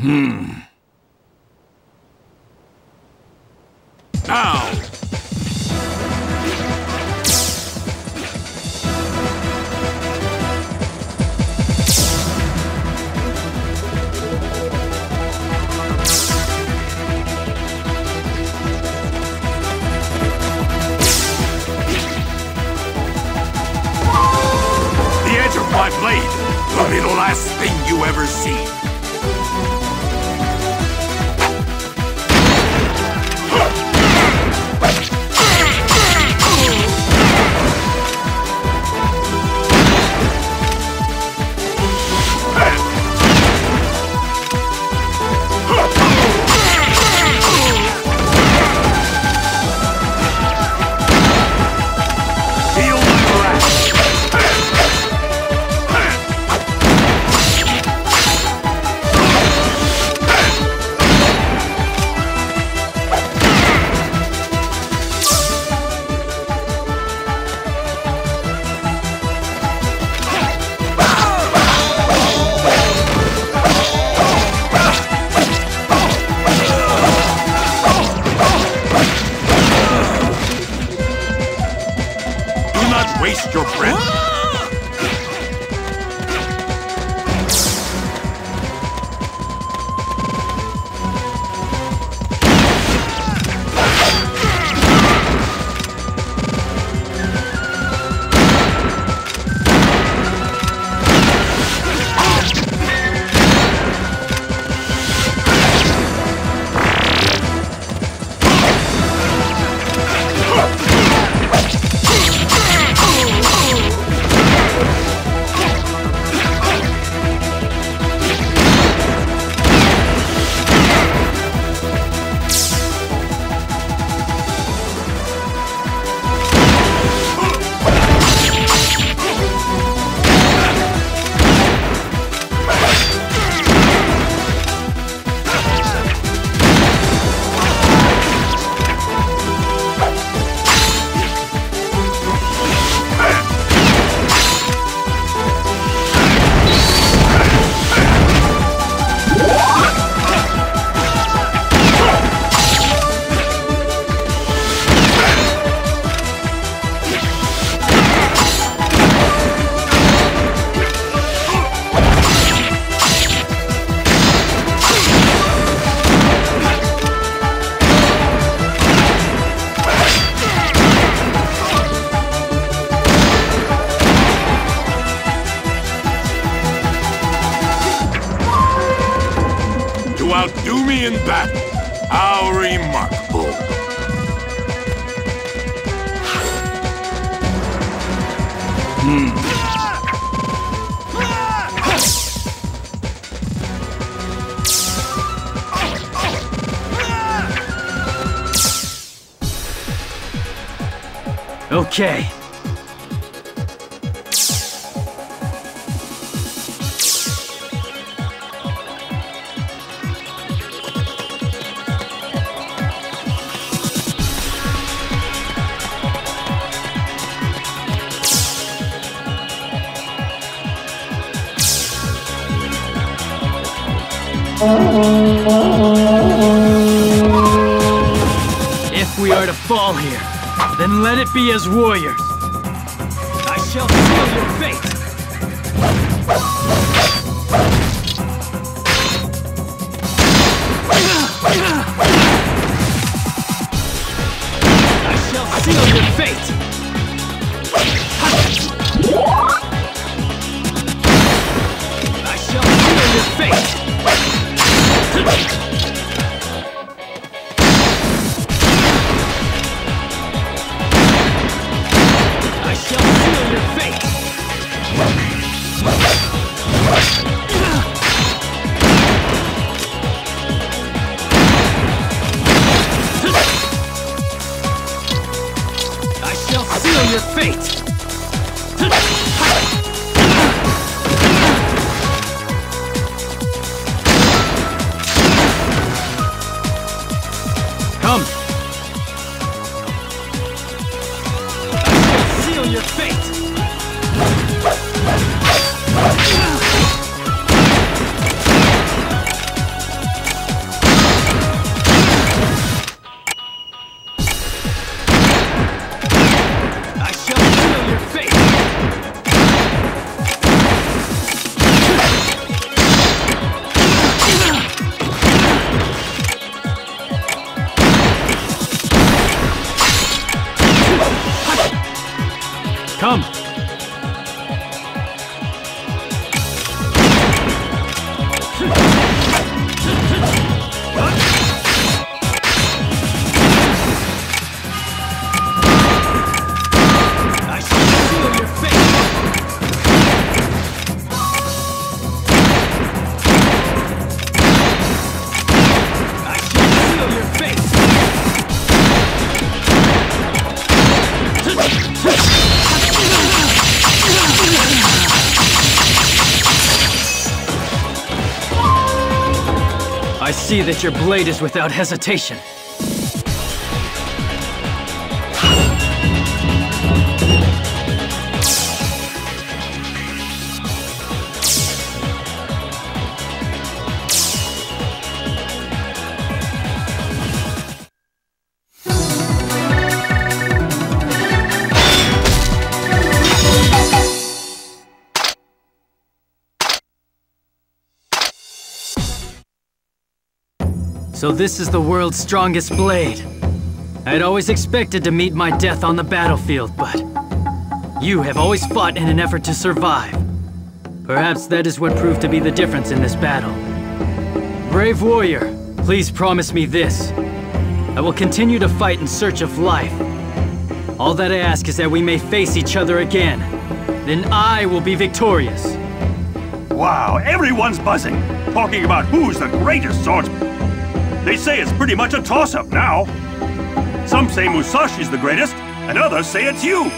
Hmm. Now! The edge of my blade will be the last thing you ever see. Outdo me in battle. How remarkable. Hmm. Okay. If we are to fall here, then let it be as warriors. I shall seal your fate. Come. Seal your fate. Come. See that your blade is without hesitation. So this is the world's strongest blade. I had always expected to meet my death on the battlefield, but you have always fought in an effort to survive. Perhaps that is what proved to be the difference in this battle. Brave warrior, please promise me this. I will continue to fight in search of life. All that I ask is that we may face each other again. Then I will be victorious. Wow, everyone's buzzing, talking about who's the greatest swordsman. They say it's pretty much a toss-up now. Some say Musashi's the greatest, and others say it's you.